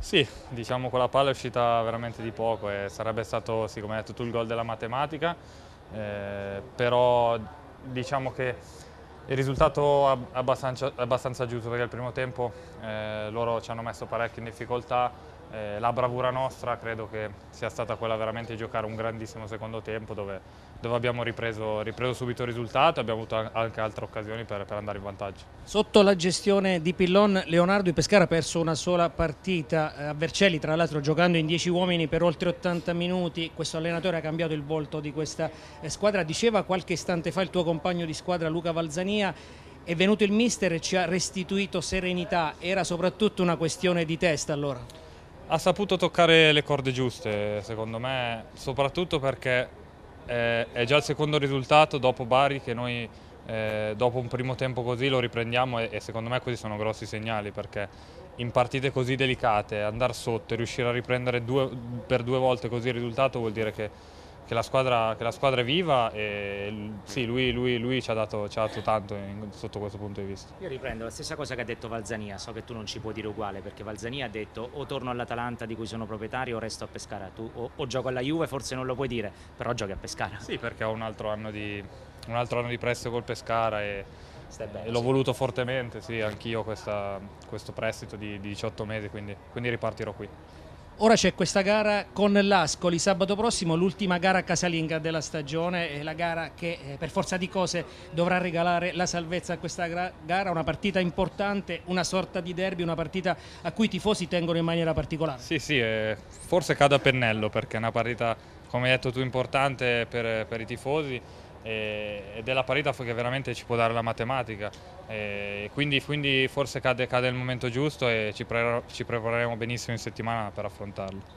Sì, diciamo quella palla è uscita veramente di poco e sarebbe stato, sì, come hai detto il gol della matematica, eh, però diciamo che il risultato è abbastanza, abbastanza giusto perché il primo tempo eh, loro ci hanno messo parecchio in difficoltà, eh, la bravura nostra credo che sia stata quella veramente di giocare un grandissimo secondo tempo dove, dove abbiamo ripreso, ripreso, subito il risultato e abbiamo avuto anche altre occasioni per, per, andare in vantaggio. Sotto la gestione di Pillon, Leonardo di Pescara ha perso una sola partita a Vercelli, tra l'altro giocando in 10 uomini per oltre 80 minuti. Questo allenatore ha cambiato il volto di questa eh, squadra. Diceva qualche istante fa il tuo compagno di squadra Luca Valzania è venuto il mister e ci ha restituito serenità, era soprattutto una questione di testa allora? Ha saputo toccare le corde giuste, secondo me, soprattutto perché è già il secondo risultato dopo Bari che noi eh, dopo un primo tempo così lo riprendiamo e, e, secondo me questi sono grossi segnali perché in partite così delicate andare sotto e riuscire a riprendere due, per due volte così il risultato vuol dire che che la squadra, che la squadra è viva e sì, lui, lui, lui ci, ha dato, ci, ha dato, tanto in, sotto questo punto di vista. Io riprendo la stessa cosa che ha detto Valzania, so che tu non ci puoi dire uguale perché Valzania ha detto o torno all'Atalanta di cui sono proprietario o resto a Pescara, tu o, o, gioco alla Juve forse non lo puoi dire, però giochi a Pescara. Sì, perché ho un altro anno di, un altro anno di prestito col Pescara e, e l'ho voluto fortemente, sì, anch'io questo prestito di, di 18 mesi, quindi, quindi ripartirò qui. Ora c'è questa gara con l'Ascoli, sabato prossimo l'ultima gara casalinga della stagione, la gara che eh, per forza di cose dovrà regalare la salvezza a questa gara, una partita importante, una sorta di derby, una partita a cui i tifosi tengono in maniera particolare. Sì, sì, eh, forse cade a pennello perché è una partita, come hai detto tu, importante per, per i tifosi ed è la parità che veramente ci può dare la matematica. Quindi, quindi, forse cade, cade, il momento giusto e ci, pre ci prepareremo benissimo in settimana per affrontarlo.